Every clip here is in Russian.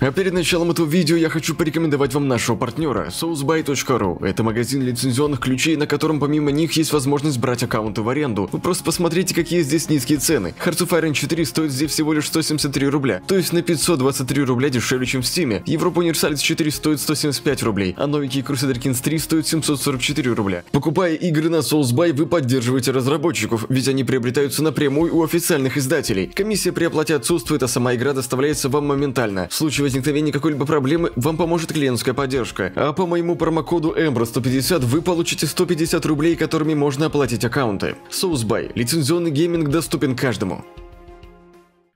А перед началом этого видео я хочу порекомендовать вам нашего партнера soulsbuy.ru. Это магазин лицензионных ключей, на котором помимо них есть возможность брать аккаунты в аренду. Вы просто посмотрите, какие здесь низкие цены. Hearts of Iron 4 стоит здесь всего лишь 173 рубля, то есть на 523 рубля дешевле, чем в Steam. Европа Universalis 4 стоит 175 рублей, а новенький Crusader Kings 3 стоит 744 рубля. Покупая игры на Soulsbuy, вы поддерживаете разработчиков, ведь они приобретаются напрямую у официальных издателей. Комиссия при оплате отсутствует, а сама игра доставляется вам моментально. В случае возникновения какой-либо проблемы вам поможет клиентская поддержка. А по моему промокоду EMBRO150 вы получите 150 рублей, которыми можно оплатить аккаунты. Soulsbuy. Лицензионный гейминг доступен каждому.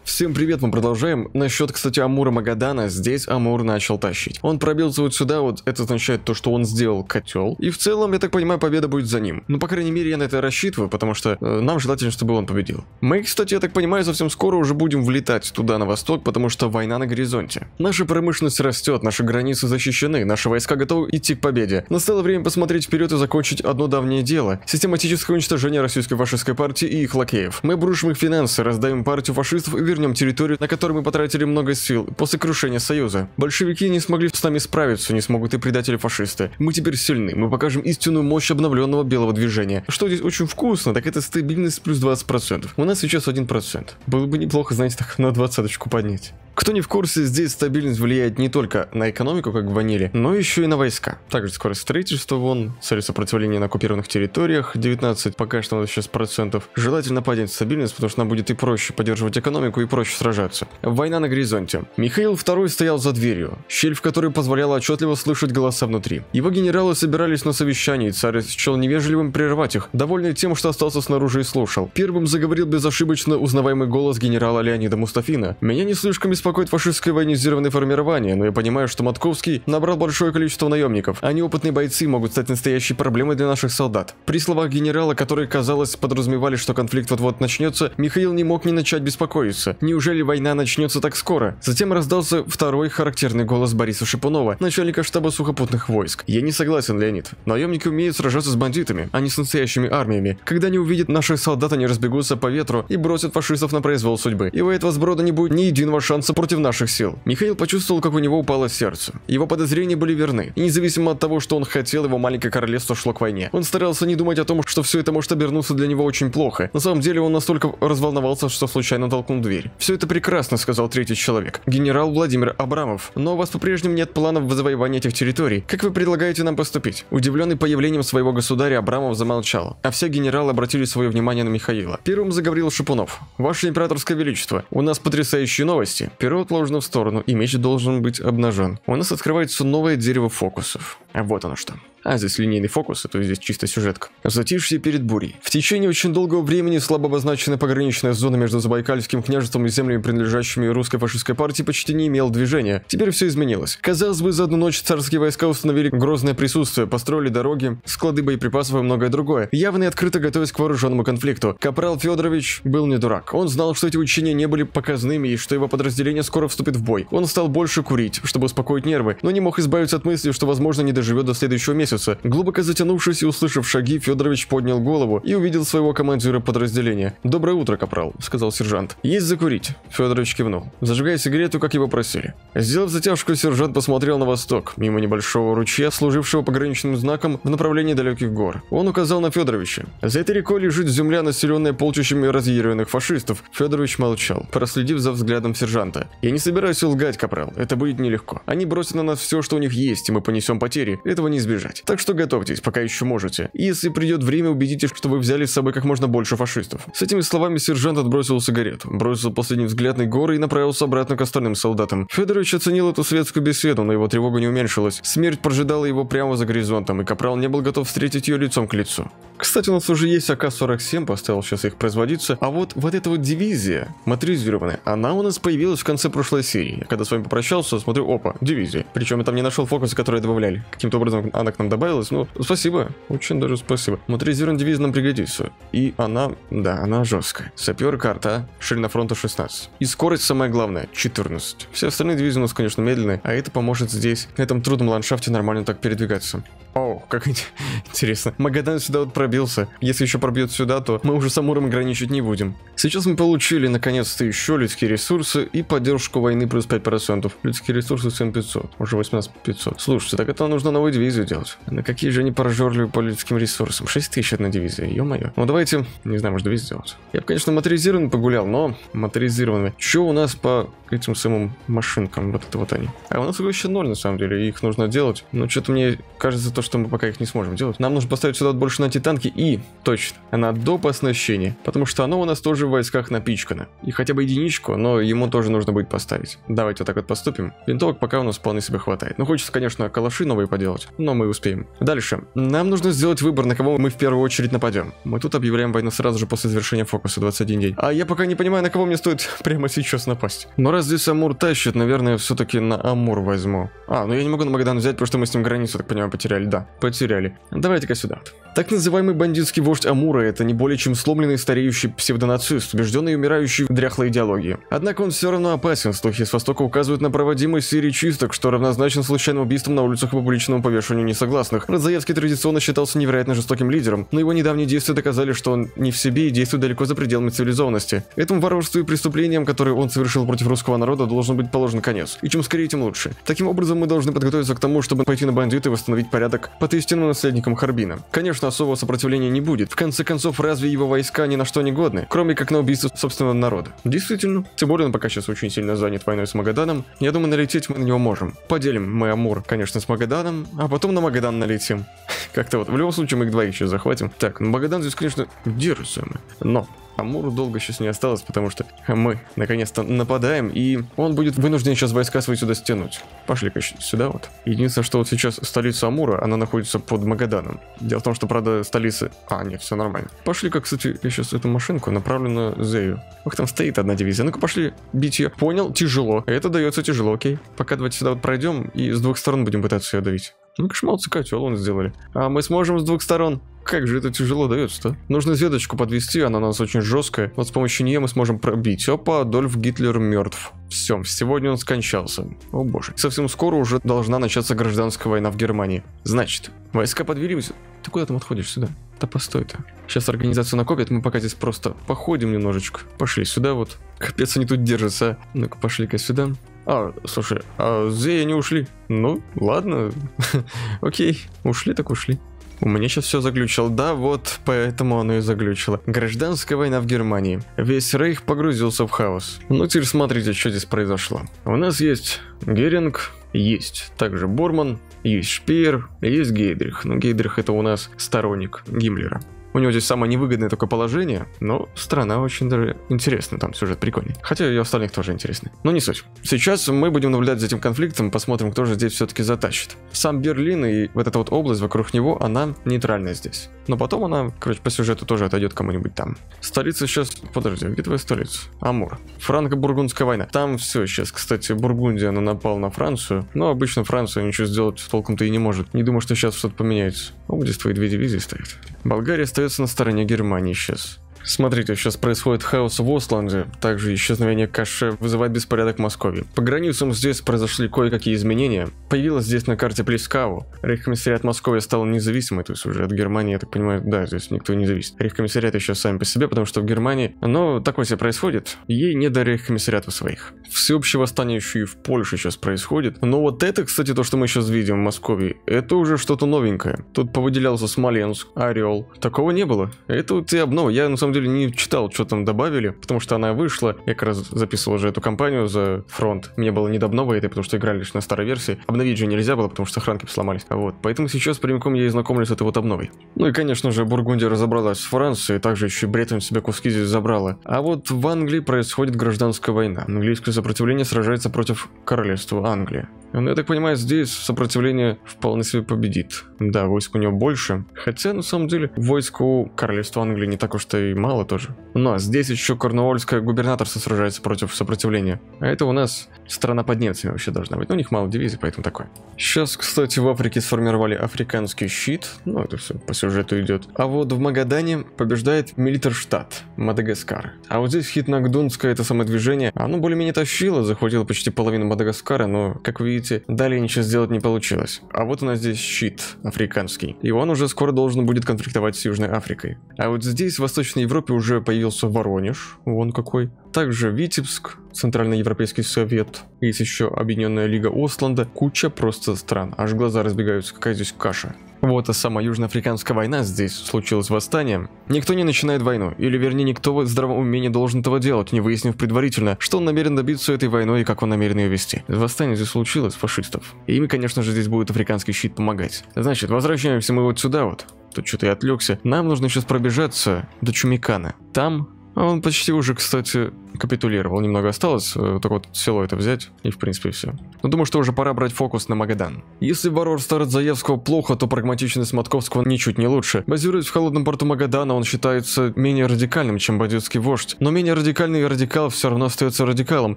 Всем привет, мы продолжаем. Насчет, кстати, Амура Магадана, здесь Амур начал тащить. Он пробился вот сюда, вот это означает то, что он сделал котел. И в целом, я так понимаю, победа будет за ним. Ну, по крайней мере, я на это рассчитываю, потому что э, нам желательно, чтобы он победил. Мы, кстати, я так понимаю, совсем скоро уже будем влетать туда, на восток, потому что война на горизонте. Наша промышленность растет, наши границы защищены, наши войска готовы идти к победе. Настало время посмотреть вперед и закончить одно давнее дело. Систематическое уничтожение российской фашистской партии и их лакеев. Мы обрушим их финансы, раздавим партию фашистов и вернем территорию, на которой мы потратили много сил после крушения Союза. Большевики не смогли с нами справиться, не смогут и предатели-фашисты. Мы теперь сильны, мы покажем истинную мощь обновленного белого движения. Что здесь очень вкусно, так это стабильность плюс 20%. У нас сейчас 1%. Было бы неплохо, знаете, так на двадцаточку поднять. Кто не в курсе, здесь стабильность влияет не только на экономику, как в ваниле, но еще и на войска. Также скорость строительства вон, цель сопротивления на оккупированных территориях 19, пока что у нас сейчас процентов. Желательно поднять стабильность, потому что нам будет и проще поддерживать экономику, и проще сражаться. Война на горизонте. Михаил II стоял за дверью, щель в которой позволяла отчетливо слышать голоса внутри. Его генералы собирались на совещании, царь счел невежливым прерывать их, довольный тем, что остался снаружи и слушал. Первым заговорил безошибочно узнаваемый голос генерала Леонида Мустафина. «Меня не слишком беспокоит фашистское военизированное формирование, но я понимаю, что Матковский набрал большое количество наемников. Они опытные бойцы могут стать настоящей проблемой для наших солдат. При словах генерала, которые, казалось, подразумевали, что конфликт вот-вот начнется, Михаил не мог не начать беспокоиться. Неужели война начнется так скоро? Затем раздался второй характерный голос Бориса Шипунова, начальника штаба сухопутных войск. Я не согласен, Леонид. Наемники умеют сражаться с бандитами, а не с настоящими армиями. Когда они увидят наших солдат, они разбегутся по ветру и бросят фашистов на произвол судьбы. И у этого сброда не будет ни единого шанса против наших сил. Михаил почувствовал, как у него упало сердце. Его подозрения были верны. И независимо от того, что он хотел, его маленькое королевство шло к войне. Он старался не думать о том, что все это может обернуться для него очень плохо. На самом деле он настолько разволновался, что случайно толкнул дверь. «Все это прекрасно», — сказал третий человек. «Генерал Владимир Абрамов. Но у вас по-прежнему нет планов в завоевании этих территорий. Как вы предлагаете нам поступить?» Удивленный появлением своего государя, Абрамов замолчал, а все генералы обратили свое внимание на Михаила. Первым заговорил Шипунов. «Ваше императорское величество, у нас потрясающие новости. Перо отложено в сторону, и меч должен быть обнажен. У нас открывается новое дерево фокусов. А вот оно что. А здесь линейный фокус, то здесь чисто сюжетка. Затишье перед бурей. В течение очень долгого времени слабо обозначенная пограничная зона между Забайкальским княжеством и землями, принадлежащими русской фашистской партии, почти не имела движения. Теперь все изменилось. Казалось бы, за одну ночь царские войска установили грозное присутствие, построили дороги, склады боеприпасов и многое другое. Явно и открыто готовясь к вооруженному конфликту. Капрал Федорович был не дурак. Он знал, что эти учения не были показными и что его подразделение скоро вступит в бой. Он стал больше курить, чтобы успокоить нервы, но не мог избавиться от мысли, что возможно не доживет до следующего месяца месяца. Глубоко затянувшись и услышав шаги, Федорович поднял голову и увидел своего командира подразделения. «Доброе утро, капрал», — сказал сержант. «Есть закурить?» Федорович кивнул, зажигая сигарету, как его просили. Сделав затяжку, сержант посмотрел на восток, мимо небольшого ручья, служившего пограничным знаком в направлении далеких гор. Он указал на Федоровича. За этой рекой лежит земля, населенная полчищами разъяренных фашистов. Федорович молчал, проследив за взглядом сержанта. «Я не собираюсь лгать, капрал. Это будет нелегко. Они бросят на нас все, что у них есть, и мы понесем потери. Этого не избежать. Так что готовьтесь, пока еще можете. И если придет время, убедитесь, что вы взяли с собой как можно больше фашистов. С этими словами сержант отбросил сигарету, бросил последний взгляд на горы и направился обратно к остальным солдатам. Федорович оценил эту светскую беседу, но его тревога не уменьшилась. Смерть прожидала его прямо за горизонтом, и Капрал не был готов встретить ее лицом к лицу. Кстати, у нас уже есть АК-47, поставил сейчас их производиться, а вот вот эта вот дивизия, моторизированная, она у нас появилась в конце прошлой серии. Я когда с вами попрощался, смотрю, опа, дивизия. Причем я там не нашел фокусы, которые добавляли. Каким-то образом она к нам добавилась, ну, спасибо, очень даже спасибо. Моторизированная дивизия нам пригодится. И она, да, она жесткая. Сапер, карта, ширина фронта 16. И скорость самое главное, 14. Все остальные дивизии у нас, конечно, медленные, а это поможет здесь, на этом трудном ландшафте нормально так передвигаться. О, как интересно. Магадан сюда вот пробился. Если еще пробьет сюда, то мы уже с Амуром ограничить не будем. Сейчас мы получили, наконец-то, еще людские ресурсы и поддержку войны плюс 5%. Людские ресурсы 7500, уже 18500. Слушайте, так это нужно новую дивизию делать. На какие же они прожорливые по людским ресурсам? 6000 одна дивизия, ё-моё. Ну давайте, не знаю, может дивизию сделать. Я бы, конечно, моторизированный погулял, но моторизированный. Что у нас по этим самым машинкам? Вот это вот они. А у нас еще ноль, на самом деле, их нужно делать. Но что-то мне кажется, то, что мы пока их не сможем делать. Нам нужно поставить сюда больше на танки и, точно, на доп. оснащение. Потому что оно у нас тоже в войсках напичкано. И хотя бы единичку, но ему тоже нужно будет поставить. Давайте вот так вот поступим. Винтовок пока у нас вполне себе хватает. Ну, хочется, конечно, калаши новые поделать, но мы успеем. Дальше. Нам нужно сделать выбор, на кого мы в первую очередь нападем. Мы тут объявляем войну сразу же после завершения фокуса 21 день. А я пока не понимаю, на кого мне стоит прямо сейчас напасть. Но раз здесь Амур тащит, наверное, все-таки на Амур возьму. А, ну я не могу на Магадан взять, потому что мы с ним границу, так понимаю, потеряли. Да, потеряли. Давайте-ка сюда. Так называемый бандитский вождь Амура – это не более чем сломленный стареющий псевдонацист, убежденный и умирающий в дряхлой идеологии. Однако он все равно опасен, слухи с Востока указывают на проводимость серии чисток, что равнозначен случайным убийством на улицах и публичному повешению несогласных. Радзаевский традиционно считался невероятно жестоким лидером, но его недавние действия доказали, что он не в себе и действует далеко за пределами цивилизованности. Этому варварству и преступлениям, которые он совершил против русского народа, должен быть положен конец. И чем скорее, тем лучше. Таким образом, мы должны подготовиться к тому, чтобы пойти на бандита и восстановить порядок под истинным наследником Харбина. Конечно, особого сопротивления не будет. В конце концов, разве его войска ни на что не годны, кроме как на убийство собственного народа? Действительно. Тем более он пока сейчас очень сильно занят войной с Магаданом. Я думаю, налететь мы на него можем. Поделим мы Амур, конечно, с Магаданом, а потом на Магадан налетим. Как-то вот. В любом случае, мы их двоих еще захватим. Так, ну Магадан здесь, конечно, мы. Но Амуру долго сейчас не осталось, потому что мы наконец-то нападаем, и он будет вынужден сейчас войска свои сюда стянуть. Пошли-ка сюда вот. Единственное, что вот сейчас столица Амура, она находится под Магаданом. Дело в том, что, правда, столица... А, нет, все нормально. Пошли-ка, кстати, я сейчас эту машинку направлю на Зею. Ох, там стоит одна дивизия. Ну-ка, пошли бить ее. Понял, тяжело. Это дается тяжело, окей. Пока давайте сюда вот пройдем, и с двух сторон будем пытаться ее давить. Ну, кошмалцы котел он сделали. А мы сможем с двух сторон. Как же это тяжело дается-то? Нужно веточку подвести, она у нас очень жесткая. Вот с помощью нее мы сможем пробить. Опа, Адольф Гитлер мертв. Все, сегодня он скончался. О боже. Совсем скоро уже должна начаться гражданская война в Германии. Значит, войска подвелись. Ты куда там отходишь сюда? Да постой-то. Сейчас организацию накопит, мы пока здесь просто походим немножечко. Пошли сюда вот. Капец, они тут держатся. Ну-ка, пошли-ка сюда. А, слушай, а Зея не ушли? Ну, ладно. Окей, ушли так ушли. У меня сейчас все заглючило. Да, вот поэтому оно и заглючило. Гражданская война в Германии. Весь Рейх погрузился в хаос. Ну теперь смотрите, что здесь произошло. У нас есть Геринг, есть также Борман, есть Шпеер, есть Гейдрих. Ну, Гейдрих это у нас сторонник Гиммлера. У него здесь самое невыгодное только положение, но страна очень даже интересная, там сюжет прикольный. Хотя и остальных тоже интересный. Но не суть. Сейчас мы будем наблюдать за этим конфликтом, посмотрим, кто же здесь все-таки затащит. Сам Берлин и вот эта вот область вокруг него, она нейтральная здесь. Но потом она, короче, по сюжету тоже отойдет кому-нибудь там. Столица сейчас... Подожди, где твоя столица? Амур. Франко-Бургундская война. Там все сейчас, кстати, Бургундия, она напала на Францию. Но обычно Франция ничего сделать толком-то и не может. Не думаю, что сейчас что-то поменяется. О, здесь твои две дивизии стоят. Болгария остается на стороне Германии сейчас. Смотрите, сейчас происходит хаос в Осланде, также исчезновение каше вызывает беспорядок в Москве. По границам здесь произошли кое-какие изменения. Появилась здесь на карте Плескаву. Рейхкомиссариат Москвы стал независимой, то есть уже от Германии, я так понимаю, да, здесь никто не зависит. Рейхкомиссариат еще сами по себе, потому что в Германии, но такое себе происходит, ей не до рейхкомиссариатов своих. Всеобщее восстание еще и в Польше сейчас происходит. Но вот это, кстати, то, что мы сейчас видим в Москве, это уже что-то новенькое. Тут повыделялся Смоленск, Орел. Такого не было. Это вот и обнова. Я, на самом самом деле не читал, что там добавили, потому что она вышла. Я как раз записывал уже эту кампанию за фронт. Мне было не до этой, потому что играли лишь на старой версии. Обновить же нельзя было, потому что сохранки сломались. Вот. Поэтому сейчас прямиком я и знакомлюсь с этой вот обновой. Ну и, конечно же, Бургундия разобралась с Францией, также еще Британь себе куски здесь забрала. А вот в Англии происходит гражданская война. Английское сопротивление сражается против королевства Англия. Ну, я так понимаю, здесь сопротивление вполне себе победит. Да, войск у него больше. Хотя, на самом деле, войск у королевства Англии не так уж то и мало тоже. Но здесь еще Корнуольское губернаторство сражается против сопротивления. А это у нас страна под немцами вообще должна быть. Ну, у них мало дивизий, поэтому такое. Сейчас, кстати, в Африке сформировали африканский щит. Ну, это все по сюжету идет. А вот в Магадане побеждает Милитарштадт, Мадагаскар. А вот здесь Хитнагдунское это самое движение, оно более-менее тащило, захватило почти половину Мадагаскара, но, как вы видите, далее ничего сделать не получилось. А вот у нас здесь щит африканский. И он уже скоро должен будет конфликтовать с Южной Африкой. А вот здесь, в Восточной Европе, уже появился Воронеж. Вон какой. Также Витебск, Центральноевропейский совет. Есть еще Объединенная Лига Остланда. Куча просто стран. Аж глаза разбегаются, какая здесь каша. Вот и сама Южноафриканская война здесь случилось восстание. Никто не начинает войну, или вернее никто в здравом уме не должен этого делать, не выяснив предварительно, что он намерен добиться этой войной и как он намерен ее вести. Восстание здесь случилось, фашистов. И им, конечно же, здесь будет африканский щит помогать. Значит, возвращаемся мы вот сюда вот. Тут что-то я отвлекся. Нам нужно сейчас пробежаться до Чумикана. Там он почти уже, кстати, капитулировал. Немного осталось, э, только вот село это взять, и в принципе все. Но думаю, что уже пора брать фокус на Магадан. Если варвар старт Заевского плохо, то прагматичность Матковского ничуть не лучше. Базируясь в холодном порту Магадана, он считается менее радикальным, чем бандитский вождь. Но менее радикальный радикал все равно остается радикалом.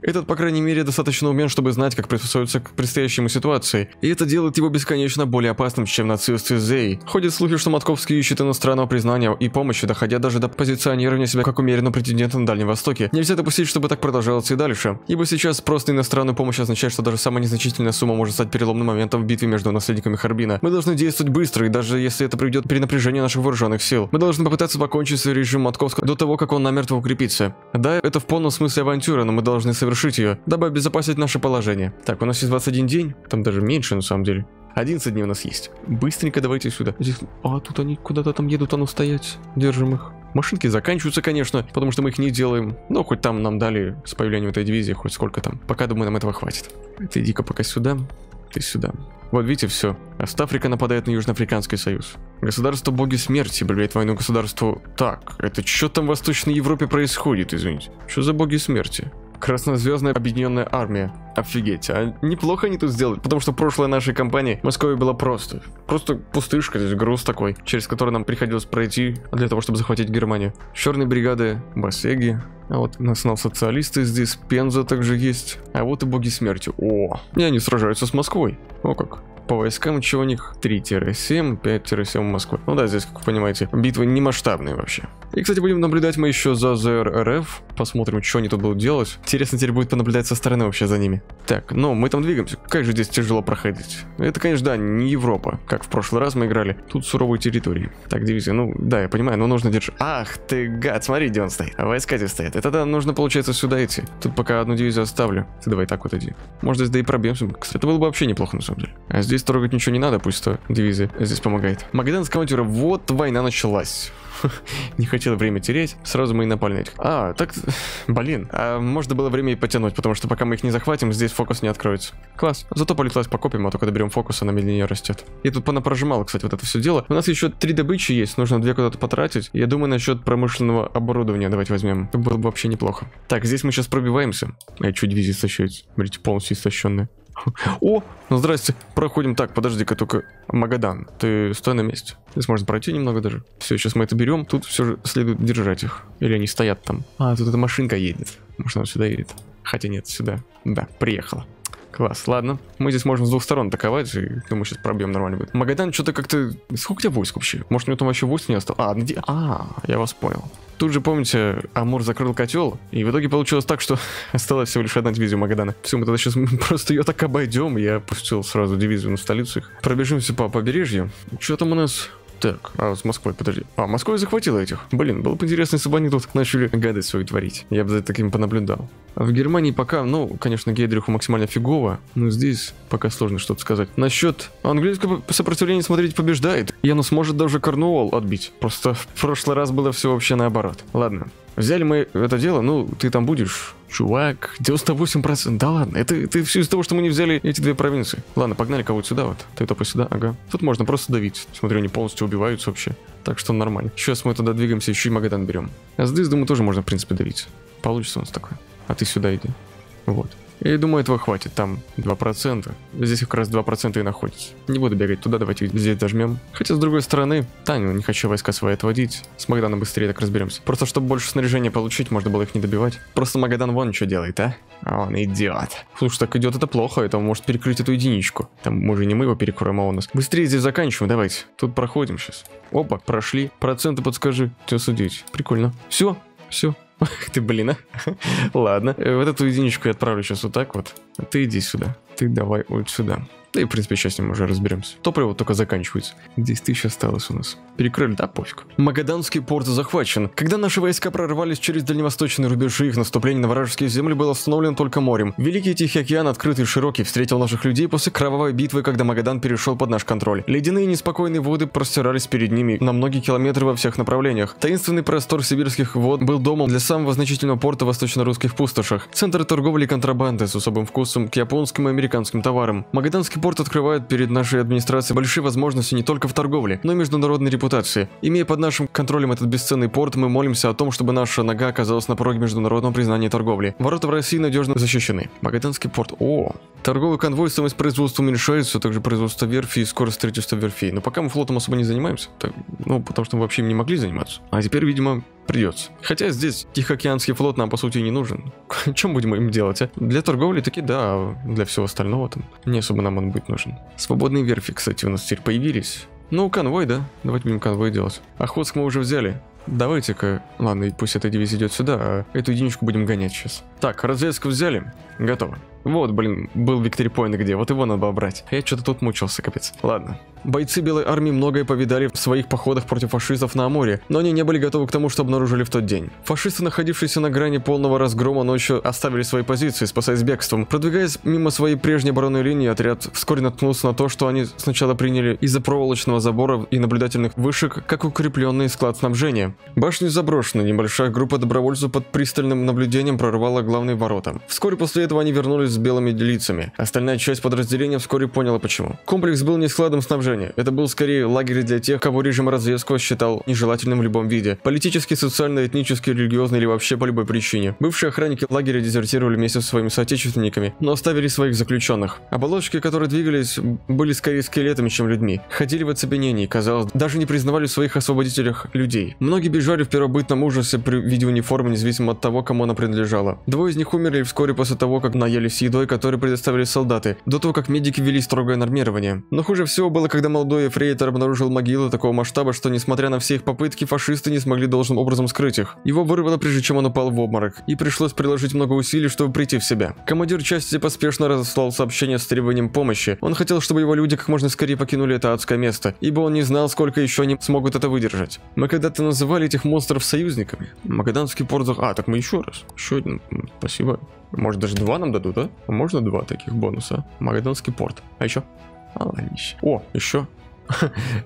Этот, по крайней мере, достаточно умен, чтобы знать, как приспособиться к предстоящему ситуации. И это делает его бесконечно более опасным, чем нацист из Зей. Ходят слухи, что Матковский ищет иностранного признания и помощи, доходя даже до позиционирования себя как умеренно претендента на Дальнем Востоке. Нельзя допустить, чтобы так продолжалось и дальше. Ибо сейчас просто иностранную помощь означает, что даже самая незначительная сумма может стать переломным моментом в битве между наследниками Харбина. Мы должны действовать быстро, и даже если это приведет к перенапряжению наших вооруженных сил. Мы должны попытаться покончить с режимом Матковского до того, как он намертво укрепится. Да, это в полном смысле авантюра, но мы должны совершить ее, дабы обезопасить наше положение. Так, у нас есть 21 день, там даже меньше на самом деле. 11 дней у нас есть. Быстренько давайте сюда. Здесь... А, тут они куда-то там едут, а ну стоять. Держим их. Машинки заканчиваются, конечно, потому что мы их не делаем. Но хоть там нам дали с появлением этой дивизии, хоть сколько там. Пока, думаю, нам этого хватит. Ты иди-ка пока сюда, ты сюда. Вот видите, все. Астафрика нападает на Южноафриканский союз. Государство боги смерти объявляет войну государству... Так, это что там в Восточной Европе происходит, извините? Что за боги смерти? Краснозвездная объединенная армия. Офигеть, а неплохо они тут сделали, потому что прошлая нашей компании в Москве была просто. Просто пустышка, здесь груз такой, через который нам приходилось пройти для того, чтобы захватить Германию. Черные бригады, Басеги, а вот национал-социалисты здесь, Пенза также есть. А вот и боги смерти. О, и они сражаются с Москвой. О как. По войскам чего у них 3-7, 5-7 Москвы. Ну да, здесь, как вы понимаете, битвы не масштабные вообще. И, кстати, будем наблюдать мы еще за ЗРРФ. Посмотрим, что они тут будут делать. Интересно теперь будет понаблюдать со стороны вообще за ними. Так, ну, мы там двигаемся. Как же здесь тяжело проходить. Это, конечно, да, не Европа, как в прошлый раз мы играли. Тут суровые территории. Так, дивизия, ну, да, я понимаю, но нужно держать. Ах ты, гад, смотри, где он стоит. А войска здесь стоят. Это да, нужно, получается, сюда идти. Тут пока одну дивизию оставлю. Ты давай так вот иди. Может, здесь да и пробьемся. Кстати, это было бы вообще неплохо, на самом деле. А здесь трогать ничего не надо, пусть то дивизия здесь помогает. Магаданская авантюра, вот война началась. не хотел время терять, сразу мы и напали на этих. А, так, блин, а можно было время и потянуть, потому что пока мы их не захватим, здесь фокус не откроется. Класс, зато полетелось по копьям, а только доберем фокус, она медленнее растет. И тут понапрожимало, кстати, вот это все дело. У нас еще три добычи есть, нужно две куда-то потратить. Я думаю, насчет промышленного оборудования давайте возьмем. Было бы вообще неплохо. Так, здесь мы сейчас пробиваемся. А чуть дивизия истощается. Смотрите, полностью истощенная. О, ну здрасте. Проходим. Так, подожди-ка, только Магадан, ты стой на месте. Здесь можно пройти немного даже. Все, сейчас мы это берем. Тут все же следует держать их. Или они стоят там. А, тут эта машинка едет. Может, она сюда едет. Хотя нет, сюда. Да, приехала. Класс, ладно. Мы здесь можем с двух сторон атаковать, и думаю, сейчас пробьем нормально будет. Магадан что-то как-то... Сколько у тебя войск вообще? Может, у него там вообще войск не осталось? А, где? А, я вас понял. Тут же, помните, Амур закрыл котел, и в итоге получилось так, что осталась всего лишь одна дивизия Магадана. Все, мы тогда сейчас просто ее так обойдем, я пустил сразу дивизию на столицу их. Пробежимся по побережью. Что там у нас? Так, а с Москвой, подожди. А, Москва захватила этих. Блин, было бы интересно, если бы они тут начали гадость свою творить. Я бы за таким понаблюдал. А в Германии пока, ну, конечно, Гейдриху максимально фигово, но здесь пока сложно что-то сказать. Насчет английского сопротивления, смотрите, побеждает. Оно сможет даже Корнуолл отбить. Просто в прошлый раз было все вообще наоборот. Ладно, Взяли мы это дело, ну, ты там будешь, чувак, 98%. Да ладно, это, это все из-за того, что мы не взяли эти две провинции. Ладно, погнали кого-то сюда вот. Ты топай сюда, ага. Тут можно просто давить. Смотрю, они полностью убиваются вообще. Так что нормально. Сейчас мы туда двигаемся, еще и Магадан берем. А здесь, думаю, тоже можно, в принципе, давить. Получится у нас такое. А ты сюда иди. Вот. Я думаю, этого хватит. Там 2%. Здесь как раз 2% и находится. Не буду бегать туда, давайте здесь дожмем. Хотя, с другой стороны, Таню не хочу войска свои отводить. С Магаданом быстрее так разберемся. Просто, чтобы больше снаряжения получить, можно было их не добивать. Просто Магадан вон что делает, а? А он идет. Слушай, так идет это плохо, это может перекрыть эту единичку. Там, может, не мы его перекроем, а он нас. Быстрее здесь заканчиваем, давайте. Тут проходим сейчас. Опа, прошли. Проценты подскажи. Что судить? Прикольно. Все, все. Ах ты, блин, а. Ладно. Э, вот эту единичку я отправлю сейчас вот так вот. А ты иди сюда. Ты давай вот сюда. Да и, в принципе, сейчас с ним уже разберемся. Топливо только заканчивается. 10 тысяч осталось у нас. Перекрыли, да, пофиг. Магаданский порт захвачен. Когда наши войска прорвались через дальневосточные рубежи, их наступление на вражеские земли было остановлено только морем. Великий Тихий океан, открытый и широкий, встретил наших людей после кровавой битвы, когда Магадан перешел под наш контроль. Ледяные неспокойные воды простирались перед ними на многие километры во всех направлениях. Таинственный простор сибирских вод был домом для самого значительного порта в восточно-русских пустошах. Центр торговли и контрабанды с особым вкусом к японским и американским товарам. Магаданский порт открывает перед нашей администрацией большие возможности не только в торговле, но и международной репутации. Имея под нашим контролем этот бесценный порт, мы молимся о том, чтобы наша нога оказалась на пороге международного признания торговли. Ворота в России надежно защищены. Магаданский порт. О, торговый конвой, стоимость производства уменьшается, а также производство верфи и скорость строительства верфей. Но пока мы флотом особо не занимаемся, так, ну, потому что мы вообще им не могли заниматься. А теперь, видимо, Придется. Хотя здесь Тихоокеанский флот нам по сути не нужен. Чем будем им делать, а? Для торговли таки да, а для всего остального там не особо нам он быть нужен. Свободные верфи, кстати, у нас теперь появились. Ну, конвой, да. Давайте будем конвой делать. Охотск мы уже взяли. Давайте-ка... Ладно, пусть эта дивизия идет сюда, а эту единичку будем гонять сейчас. Так, разведку взяли. Готово. Вот, блин, был Виктори Пойнт где, вот его надо брать. Я что-то тут мучился, капец. Ладно. Бойцы Белой Армии многое повидали в своих походах против фашистов на Амуре, но они не были готовы к тому, что обнаружили в тот день. Фашисты, находившиеся на грани полного разгрома, ночью оставили свои позиции, спасаясь бегством. Продвигаясь мимо своей прежней оборонной линии, отряд вскоре наткнулся на то, что они сначала приняли из-за проволочного забора и наблюдательных вышек, как укрепленный склад снабжения. Башни заброшены, небольшая группа добровольцев под пристальным наблюдением прорвала главные ворота. Вскоре после этого они вернулись с белыми лицами. Остальная часть подразделения вскоре поняла почему. Комплекс был не складом снабжения. Это был скорее лагерь для тех, кого режим разведского считал нежелательным в любом виде. Политически, социально, этнически, религиозно или вообще по любой причине. Бывшие охранники лагеря дезертировали вместе со своими соотечественниками, но оставили своих заключенных. Оболочки, которые двигались, были скорее скелетами, чем людьми. Ходили в оцепенении, казалось, даже не признавали в своих освободителях людей. Многие бежали в первобытном ужасе при виде униформы, независимо от того, кому она принадлежала. Двое из них умерли вскоре после того, как наелись едой, которую предоставили солдаты, до того, как медики ввели строгое нормирование. Но хуже всего было, когда молодой эфрейтор обнаружил могилу такого масштаба, что, несмотря на все их попытки, фашисты не смогли должным образом скрыть их. Его вырвало, прежде чем он упал в обморок, и пришлось приложить много усилий, чтобы прийти в себя. Командир части поспешно разослал сообщение с требованием помощи. Он хотел, чтобы его люди как можно скорее покинули это адское место, ибо он не знал, сколько еще они смогут это выдержать. Мы когда-то называли этих монстров союзниками. Магаданский порт... А, так мы еще раз. Еще один. Спасибо. Может даже два нам дадут, а? Можно два таких бонуса. Магаданский порт. А еще? А, ладнищ. О, еще.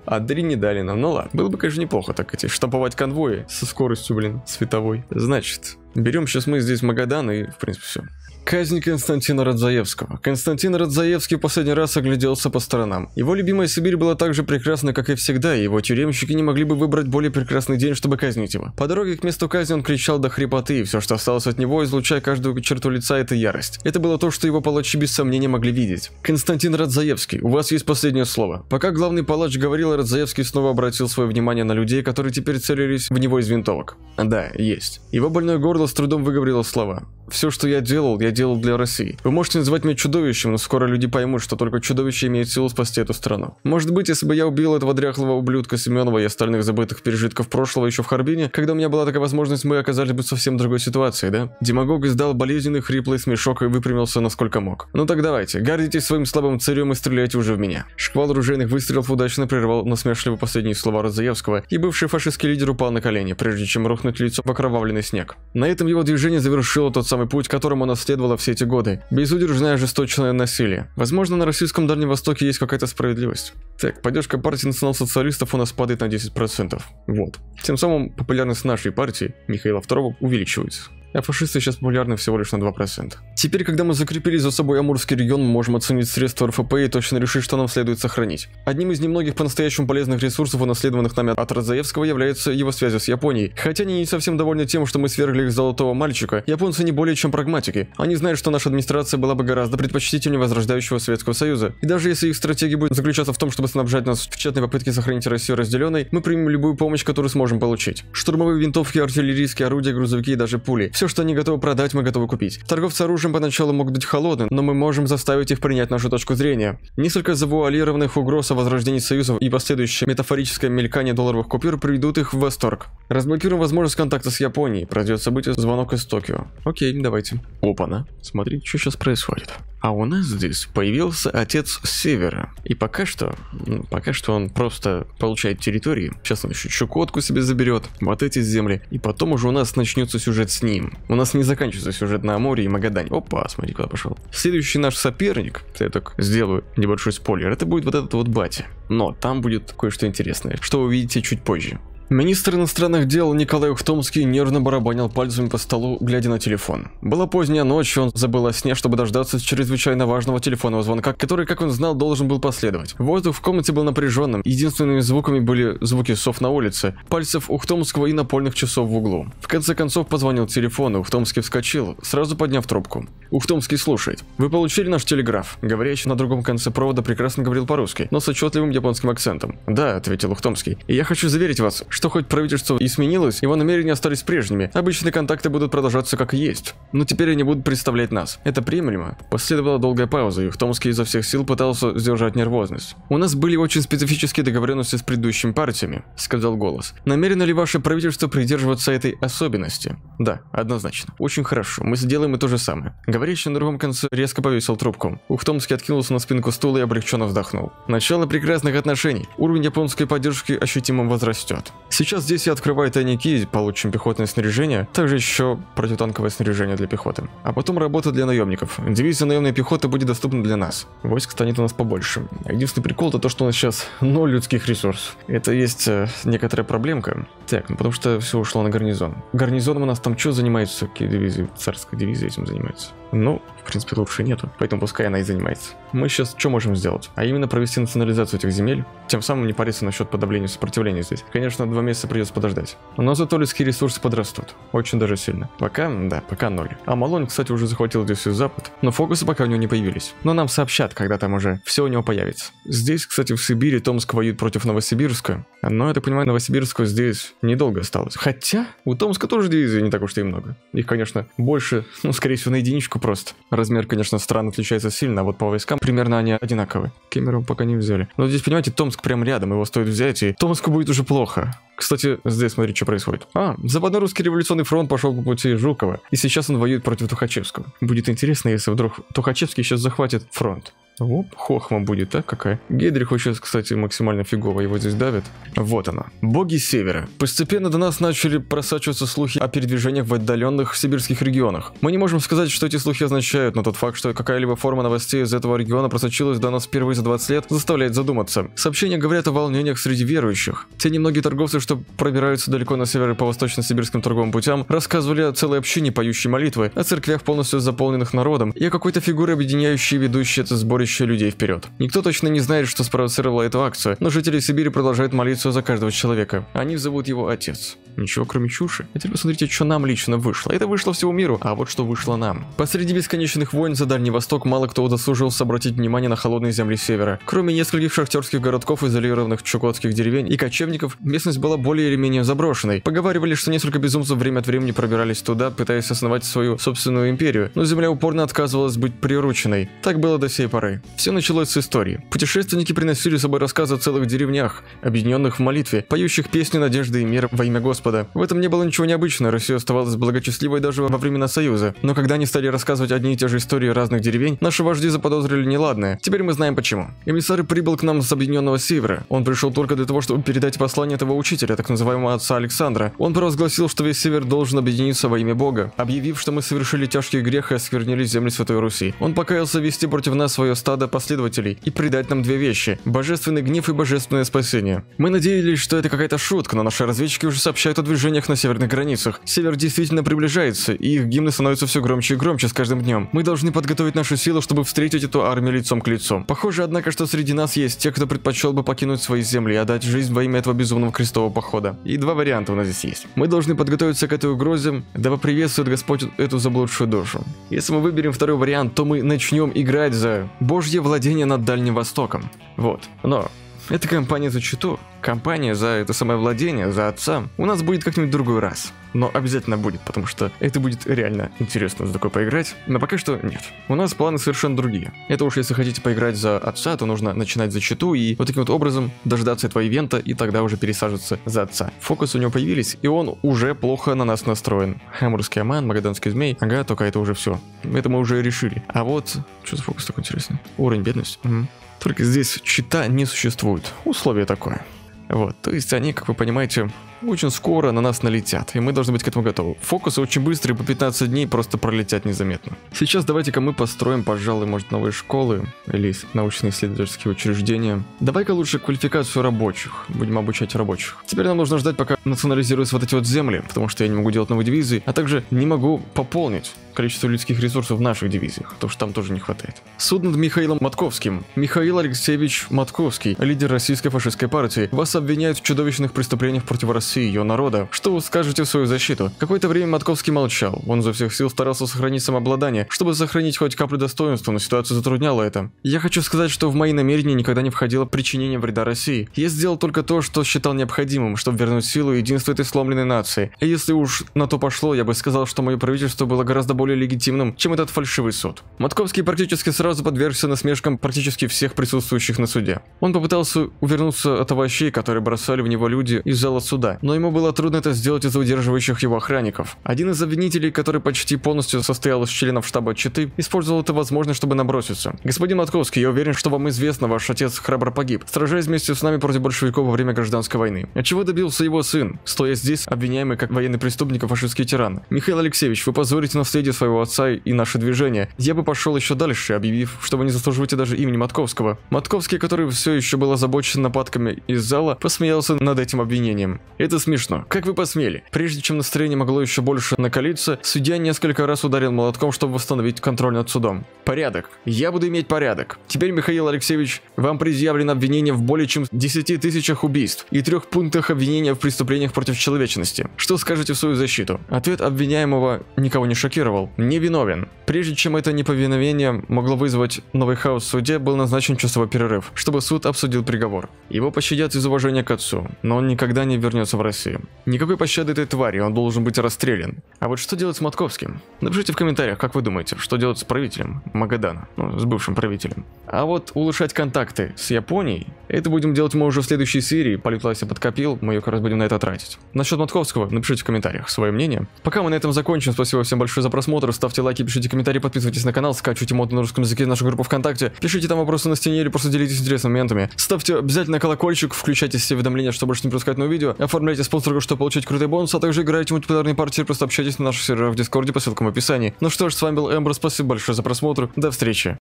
А три не дали нам. Ну ладно. Было бы, конечно, неплохо так эти штамповать конвои со скоростью, блин, световой. Значит, берем сейчас мы здесь Магадан и, в принципе, все. Казнь Константина Радзаевского. Константин Радзаевский последний раз огляделся по сторонам. Его любимая Сибирь была так же прекрасна, как и всегда, и его тюремщики не могли бы выбрать более прекрасный день, чтобы казнить его. По дороге к месту казни он кричал до хрипоты, и все, что осталось от него, излучая каждую черту лица, это ярость. Это было то, что его палачи без сомнения могли видеть. Константин Радзаевский, у вас есть последнее слово. Пока главный палач говорил, Радзаевский снова обратил свое внимание на людей, которые теперь целились в него из винтовок. Да, есть. Его больное горло с трудом выговорило слова. Все, что я делал, я делал для России. Вы можете называть меня чудовищем, но скоро люди поймут, что только чудовище имеет силу спасти эту страну. Может быть, если бы я убил этого дряхлого ублюдка Семенова и остальных забытых пережитков прошлого еще в Харбине, когда у меня была такая возможность, мы оказались бы в совсем другой ситуации, да? Демагог издал болезненный хриплый смешок и выпрямился насколько мог. Ну так давайте, гордитесь своим слабым царем и стреляйте уже в меня. Шквал оружейных выстрелов удачно прервал насмешливо последние слова Розаевского, и бывший фашистский лидер упал на колени, прежде чем рухнуть лицо в окровавленный снег. На этом его движение завершило тот самый путь, которому оно следовало все эти годы. Безудержное ожесточенное насилие. Возможно, на российском Дальнем Востоке есть какая-то справедливость. Так, поддержка партии национал-социалистов у нас падает на 10%. Вот. Тем самым популярность нашей партии, Михаила II, увеличивается а фашисты сейчас популярны всего лишь на 2%. Теперь, когда мы закрепили за собой Амурский регион, мы можем оценить средства РФП и точно решить, что нам следует сохранить. Одним из немногих по-настоящему полезных ресурсов, унаследованных нами от Радзаевского, является его связи с Японией. Хотя они не совсем довольны тем, что мы свергли их золотого мальчика, японцы не более чем прагматики. Они знают, что наша администрация была бы гораздо предпочтительнее возрождающего Советского Союза. И даже если их стратегия будет заключаться в том, чтобы снабжать нас в тщетной попытке сохранить Россию разделенной, мы примем любую помощь, которую сможем получить. Штурмовые винтовки, артиллерийские орудия, грузовики и даже пули. Все, что они готовы продать, мы готовы купить. Торговцы оружием поначалу могут быть холодны, но мы можем заставить их принять нашу точку зрения. Несколько завуалированных угроз о возрождении союзов и последующее метафорическое мелькание долларовых купюр приведут их в восторг. Разблокируем возможность контакта с Японией. Пройдет событие звонок из Токио. Окей, давайте. Опа-на. Смотри, что сейчас происходит. А у нас здесь появился отец севера. И пока что, ну, пока что он просто получает территории. Сейчас он еще Чукотку себе заберет, вот эти земли. И потом уже у нас начнется сюжет с ним. У нас не заканчивается сюжет на Аморе и Магадане. Опа, смотри, куда пошел. Следующий наш соперник, я так сделаю небольшой спойлер, это будет вот этот вот батя. Но там будет кое-что интересное, что вы увидите чуть позже. Министр иностранных дел Николай Ухтомский нервно барабанил пальцами по столу, глядя на телефон. Была поздняя ночь, он забыл о сне, чтобы дождаться чрезвычайно важного телефонного звонка, который, как он знал, должен был последовать. Воздух в комнате был напряженным, единственными звуками были звуки сов на улице, пальцев Ухтомского и напольных часов в углу. В конце концов позвонил телефон, и Ухтомский вскочил, сразу подняв трубку. Ухтомский слушает. «Вы получили наш телеграф?» Говорящий на другом конце провода прекрасно говорил по-русски, но с отчетливым японским акцентом. «Да», — ответил Ухтомский. «И я хочу заверить вас, хоть правительство и сменилось, его намерения остались прежними. Обычные контакты будут продолжаться как есть. Но теперь они будут представлять нас. Это приемлемо. Последовала долгая пауза, и Ухтомский изо всех сил пытался сдержать нервозность. У нас были очень специфические договоренности с предыдущими партиями, сказал голос. Намерено ли ваше правительство придерживаться этой особенности? Да, однозначно. Очень хорошо. Мы сделаем и то же самое. Говорящий на другом конце резко повесил трубку. Ухтомский откинулся на спинку стула и облегченно вздохнул. Начало прекрасных отношений. Уровень японской поддержки ощутимо возрастет. Сейчас здесь я открываю тайники, получим пехотное снаряжение, также еще противотанковое снаряжение для пехоты. А потом работа для наемников. Дивизия наемной пехоты будет доступна для нас. Войск станет у нас побольше. Единственный прикол это то, что у нас сейчас ноль людских ресурсов. Это есть э, некоторая проблемка. Так, ну потому что все ушло на гарнизон. Гарнизоном у нас там что занимаются? Какие дивизии? Царская дивизия этим занимается. Ну, в принципе, лучше нету, поэтому пускай она и занимается. Мы сейчас что можем сделать? А именно провести национализацию этих земель, тем самым не париться насчет подавления сопротивления здесь. Конечно, два месяца придется подождать. Но зато людские ресурсы подрастут. Очень даже сильно. Пока, да, пока ноль. А Малон, кстати, уже захватил здесь весь Запад, но фокусы пока у него не появились. Но нам сообщат, когда там уже все у него появится. Здесь, кстати, в Сибири Томск воюет против Новосибирска. Но, я так понимаю, Новосибирску здесь недолго осталось. Хотя, у Томска тоже дивизий не так уж и много. Их, конечно, больше, ну, скорее всего, на единичку просто. Размер, конечно, стран отличается сильно, а вот по войскам примерно они одинаковые. Кемерово пока не взяли. Но здесь, понимаете, Томск прям рядом, его стоит взять, и Томску будет уже плохо. Кстати, здесь смотри, что происходит. А, Западно-русский революционный фронт пошел по пути Жукова, и сейчас он воюет против Тухачевского. Будет интересно, если вдруг Тухачевский сейчас захватит фронт. Оп, хохма будет, так какая? Гедрих сейчас, кстати, максимально фигово его здесь давит. Вот она. Боги Севера. Постепенно до нас начали просачиваться слухи о передвижениях в отдаленных сибирских регионах. Мы не можем сказать, что эти слухи означают, но тот факт, что какая-либо форма новостей из этого региона просочилась до нас впервые за 20 лет, заставляет задуматься. Сообщения говорят о волнениях среди верующих. Те немногие торговцы, что пробираются далеко на север и по восточно-сибирским торговым путям, рассказывали о целой общине поющей молитвы, о церквях полностью заполненных народом и о какой-то фигуре, объединяющей и ведущей это сборище тысячи людей вперед. Никто точно не знает, что спровоцировало эту акцию, но жители Сибири продолжают молиться за каждого человека. Они зовут его Отец. Ничего кроме чуши. А теперь посмотрите, что нам лично вышло. Это вышло всему миру, а вот что вышло нам. Посреди бесконечных войн за Дальний Восток мало кто удосужился обратить внимание на холодные земли севера. Кроме нескольких шахтерских городков, изолированных чукотских деревень и кочевников, местность была более или менее заброшенной. Поговаривали, что несколько безумцев время от времени пробирались туда, пытаясь основать свою собственную империю, но земля упорно отказывалась быть прирученной. Так было до сей поры. Все началось с истории. Путешественники приносили с собой рассказы о целых деревнях, объединенных в молитве, поющих песни надежды и мира во имя Господа. В этом не было ничего необычного, Россия оставалась благочестливой даже во времена Союза. Но когда они стали рассказывать одни и те же истории разных деревень, наши вожди заподозрили неладное. Теперь мы знаем почему. Эмиссар прибыл к нам с Объединенного Севера. Он пришел только для того, чтобы передать послание этого учителя, так называемого отца Александра. Он провозгласил, что весь Север должен объединиться во имя Бога, объявив, что мы совершили тяжкий грех и осквернили земли Святой Руси. Он покаялся вести против нас свое стадо последователей последователей и придать нам две вещи – божественный гнев и божественное спасение. Мы надеялись, что это какая-то шутка, но наши разведчики уже сообщают о движениях на северных границах. Север действительно приближается, и их гимны становятся все громче и громче с каждым днем. Мы должны подготовить нашу силу, чтобы встретить эту армию лицом к лицу. Похоже, однако, что среди нас есть те, кто предпочел бы покинуть свои земли и отдать жизнь во имя этого безумного крестового похода. И два варианта у нас здесь есть. Мы должны подготовиться к этой угрозе, да поприветствует Господь эту заблудшую душу. Если мы выберем второй вариант, то мы начнем играть за Божье владение над Дальним Востоком. Вот. Но эта кампания за читу компания за это самое владение, за отца, у нас будет как-нибудь другой раз. Но обязательно будет, потому что это будет реально интересно за такое поиграть. Но пока что нет. У нас планы совершенно другие. Это уж если хотите поиграть за отца, то нужно начинать за читу и вот таким вот образом дождаться этого ивента и тогда уже пересаживаться за отца. Фокус у него появились, и он уже плохо на нас настроен. Хамурский Аман, Магаданский Змей, ага, только это уже все. Это мы уже решили. А вот, что за фокус такой интересный? Уровень бедности. Угу. Только здесь чита не существует. Условие такое. Вот, то есть они, как вы понимаете, очень скоро на нас налетят, и мы должны быть к этому готовы. Фокусы очень быстрые, по 15 дней просто пролетят незаметно. Сейчас давайте-ка мы построим, пожалуй, может, новые школы или научно-исследовательские учреждения. Давай-ка лучше квалификацию рабочих, будем обучать рабочих. Теперь нам нужно ждать, пока национализируются вот эти вот земли, потому что я не могу делать новые дивизии, а также не могу пополнить количество людских ресурсов в наших дивизиях, потому что там тоже не хватает. Суд над Михаилом Матковским. Михаил Алексеевич Матковский, лидер российской фашистской партии, вас обвиняют в чудовищных преступлениях против России И ее народа. Что вы скажете в свою защиту? Какое-то время Матковский молчал. Он за всех сил старался сохранить самообладание, чтобы сохранить хоть каплю достоинства, но ситуация затрудняла это. Я хочу сказать, что в мои намерения никогда не входило причинение вреда России. Я сделал только то, что считал необходимым, чтобы вернуть силу и единство этой сломленной нации. И если уж на то пошло, я бы сказал, что мое правительство было гораздо более легитимным, чем этот фальшивый суд. Матковский практически сразу подвергся насмешкам практически всех присутствующих на суде. Он попытался увернуться от овощей, которые бросали в него люди из зала суда, но ему было трудно это сделать из-за удерживающих его охранников. Один из обвинителей, который почти полностью состоял из членов штаба Читы, использовал эту возможность, чтобы наброситься. Господин Матковский, я уверен, что вам известно, ваш отец храбро погиб, сражаясь вместе с нами против большевиков во время гражданской войны. От чего добился его сын, стоя здесь, обвиняемый как военный преступник и фашистский тиран? Михаил Алексеевич, вы позорите наследие своего отца и наше движение. Я бы пошел еще дальше, объявив, что вы не заслуживаете даже имени Матковского. Матковский, который все еще был озабочен нападками из зала, посмеялся над этим обвинением. Смешно. Как вы посмели? Прежде чем настроение могло еще больше накалиться, судья несколько раз ударил молотком, чтобы восстановить контроль над судом. Порядок. Я буду иметь порядок. Теперь, Михаил Алексеевич, вам предъявлено обвинение в более чем 10 тысячах убийств и трех пунктах обвинения в преступлениях против человечности. Что скажете в свою защиту? Ответ обвиняемого никого не шокировал. Не виновен. Прежде чем это неповиновение могло вызвать новый хаос в суде, был назначен часовой перерыв, чтобы суд обсудил приговор. Его пощадят из уважения к отцу, но он никогда не вернется в Россию. Никакой пощады этой твари, он должен быть расстрелян. А вот что делать с Матковским? Напишите в комментариях, как вы думаете, что делать с правителем Магадана, ну, с бывшим правителем. А вот улучшать контакты с Японией, это будем делать мы уже в следующей серии, Политлайс я подкопил, мы ее как раз будем на это тратить. Насчет Матковского, напишите в комментариях свое мнение. Пока мы на этом закончим, спасибо всем большое за просмотр, ставьте лайки, пишите комментарии, подписывайтесь на канал, скачивайте моды на русском языке в нашу группу ВКонтакте, пишите там вопросы на стене или просто делитесь интересными моментами. Ставьте обязательно колокольчик, включайте все уведомления, чтобы больше не пропускать новые видео, оформляйте спонсорку, чтобы получить крутые бонусы, а также играйте в мультиплеерные партии, просто общайтесь на наших серверах в Дискорде по ссылкам в описании. Ну что ж, с вами был Эмбро, спасибо большое за просмотр, до встречи.